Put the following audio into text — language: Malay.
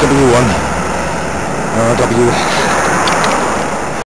kedua uh, tapi